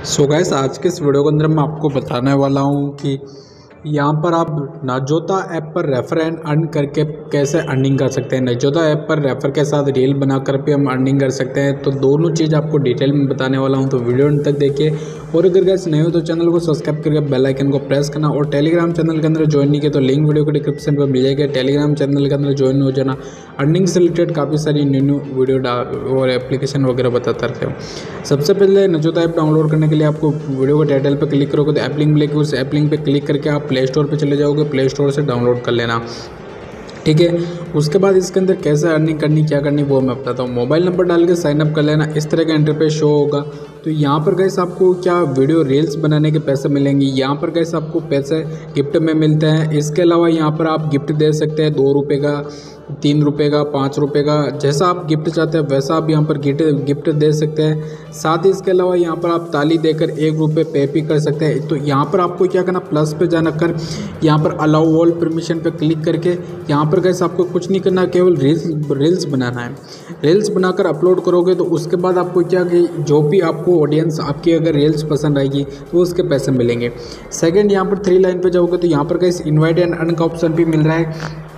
सो so gas आज के इस वीडियो के अंदर मैं आपको बताने वाला हूँ कि यहाँ पर आप नाजोता ऐप पर रेफर एंड अर्न करके कैसे अर्निंग कर सकते हैं? नाजोता ऐप पर रेफर के साथ रील बनाकर भी हम अर्निंग कर सकते हैं। तो दोनों चीज़ आपको डिटेल में बताने वाला हूँ तो वीडियो अंत तक देखिए। और अगर गैस नहीं हो तो चैनल को सब्सक्राइब करके बेल आइकन को प्रेस करना और टेलीग्राम चैनल के अंदर ज्वाइन नहीं किया तो लिंक वीडियो को डिस्क्रिप्शन पर मिल जाएगा। टेलीग्राम चैनल के अंदर ज्वाइन हो जाना। अर्निंग से रिलेटेड काफ़ी सारी न्यू न्यू वीडियो और एप्लीकेशन वगैरह बताता रहते हो। सबसे पहले नजोता ऐप डाउनलोड करने के लिए आपको वीडियो को टाइटल पर क्लिक करोगे तो ऐप लिंक मिलेगी। उस ऐप लिंक पर क्लिक करके आप प्ले स्टोर पर चले जाओगे प्ले स्टोर से डाउनलोड कर लेना। ठीक है? उसके बाद इसके अंदर कैसे अर्निंग करनी, क्या करनी, वो मैं बताता हूँ। मोबाइल नंबर डाल के साइनअप कर लेना। इस तरह का इंटरफेस शो होगा। तो यहाँ पर गैस आपको क्या वीडियो रील्स बनाने के पैसे मिलेंगे? यहाँ पर गैस आपको पैसे गिफ्ट में मिलते हैं। इसके अलावा यहाँ पर आप गिफ्ट दे सकते हैं, दो रुपये का। तीन रुपये का, पाँच रुपये का, जैसा आप गिफ्ट चाहते हैं, वैसा आप यहाँ पर गिफ्ट गिफ्ट दे सकते हैं। साथ ही इसके अलावा यहाँ पर आप ताली देकर एक रुपये पे भी कर सकते हैं। तो यहाँ पर आपको क्या करना प्लस पे जाना कर, यहाँ पर अलाउ ऑल परमिशन पे क्लिक करके, यहाँ पर कैसे आपको कुछ नहीं करना, केवल रील्स रील्स बनाना है। रील्स बनाकर अपलोड करोगे तो उसके बाद आपको क्या कि जो भी आपको ऑडियंस आपकी अगर रील्स पसंद आएगी तो उसके पैसे मिलेंगे। सेकेंड यहाँ पर थ्री लाइन पर जाओगे तो यहाँ पर कैसे इन्वाइट एंड अर्न का ऑप्शन भी मिल रहा है।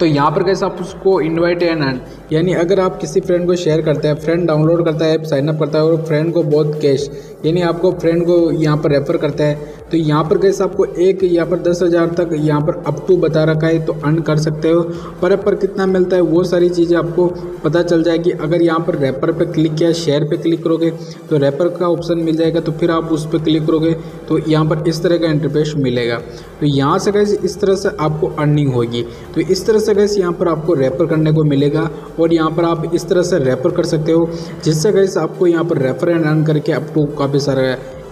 तो यहाँ पर कैसे आप उसको इनवाइट एंड अर्न यानी अगर आप किसी फ्रेंड को शेयर करते हैं फ्रेंड डाउनलोड करता है ऐप साइनअप करता है और फ्रेंड को बहुत कैश यानी आपको फ्रेंड को यहाँ पर रेफ़र करता है तो यहाँ पर कैसे आपको एक यहाँ पर दस हज़ार तक यहाँ पर अप टू बता रखा है तो अर्न कर सकते हो। पर पर कितना मिलता है, वो सारी चीज़ें आपको पता चल जाएगी। अगर यहाँ पर रैपर पे क्लिक किया शेयर पे क्लिक करोगे तो रैपर का ऑप्शन मिल जाएगा तो फिर आप उस पर क्लिक करोगे तो यहाँ पर इस तरह का इंटरफेस मिलेगा। तो यहाँ से कैसे इस तरह से आपको अर्निंग होगी। तो इस तरह से कैसे यहाँ पर आपको रैपर करने को मिलेगा, और यहाँ पर आप इस तरह से रैपर कर सकते हो, जिससे कैसे आपको यहाँ पर रेफर एंड अर्न करके अप टू काफ़ी सारा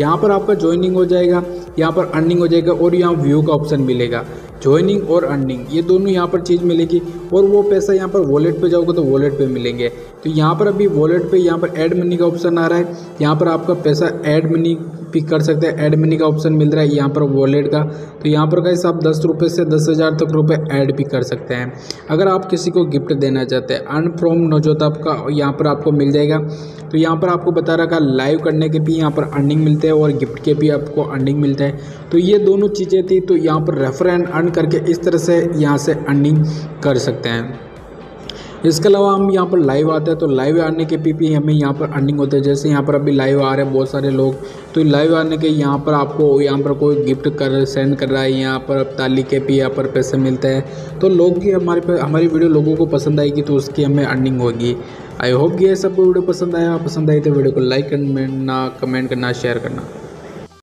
यहाँ पर आपका ज्वाइनिंग हो जाएगा, यहाँ पर अर्निंग हो जाएगा और यहाँ व्यू का ऑप्शन मिलेगा। ज्वाइनिंग और अर्निंग ये दोनों यहाँ पर चीज़ मिलेगी और वो पैसा यहाँ पर वॉलेट पे जाओगे तो वॉलेट पे मिलेंगे। तो यहाँ पर अभी वॉलेट पे यहाँ पर ऐड मनी का ऑप्शन आ रहा है। यहाँ पर आपका पैसा ऐड मनी पिक कर सकते हैं। ऐड मनी का ऑप्शन मिल रहा है यहाँ पर वॉलेट का। तो यहाँ पर कैसे आप दस रुपये से दस हज़ार तक रुपये ऐड भी कर सकते हैं। अगर आप किसी को गिफ्ट देना चाहते हैं अर्न फ्रॉम नोजोत आपका यहाँ पर आपको मिल जाएगा। तो यहाँ पर आपको बता रखा लाइव करने के भी यहाँ पर अर्निंग मिलते हैं और गिफ्ट के भी आपको अर्निंग मिलता है। तो ये दोनों चीज़ें थी तो यहाँ पर रेफर एंड अर्न करके इस तरह से यहाँ से अर्निंग कर सकते हैं। इसके अलावा हम यहाँ पर लाइव आते हैं तो लाइव आने के भी हमें यहाँ पर अर्निंग होते हैं। जैसे यहाँ पर अभी लाइव आ रहे हैं बहुत सारे लोग तो लाइव आने के यहाँ पर आपको यहाँ पर कोई गिफ्ट कर सेंड कर रहा है, यहाँ पर ताली के पी यहाँ पर पैसे मिलते हैं। तो लोग की हमारे पे, हमारी वीडियो लोगों को पसंद आएगी तो उसकी हमें अर्निंग होगी। आई होप ये सबको वीडियो पसंद आया। पसंद आई तो वीडियो को लाइक करना कमेंट करना शेयर करना।